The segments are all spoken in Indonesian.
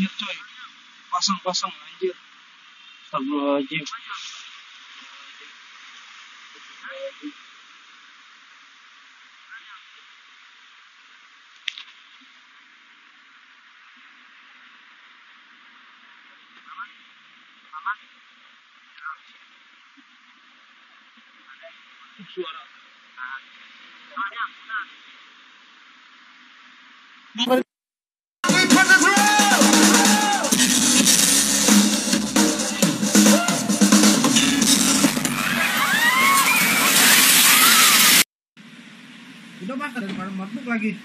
air coy. Pasang-pasang anjir. Astagfirullahaladzim. Suara Udah makan daripada mabuk lagi.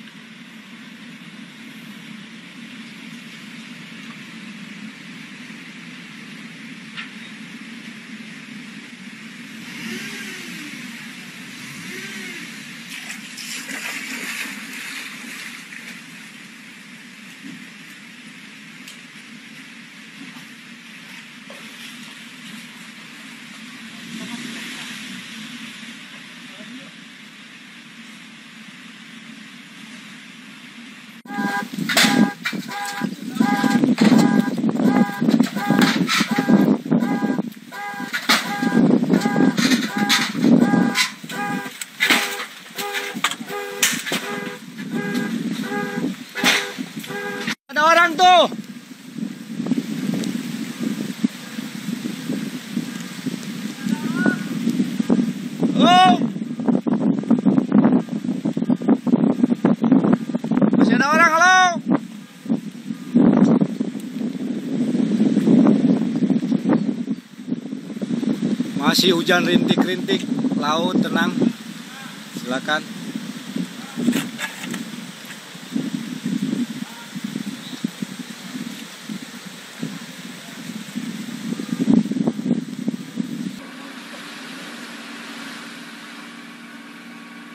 Orang tuh. Masih hujan rintik-rintik, laut tenang. Silakan.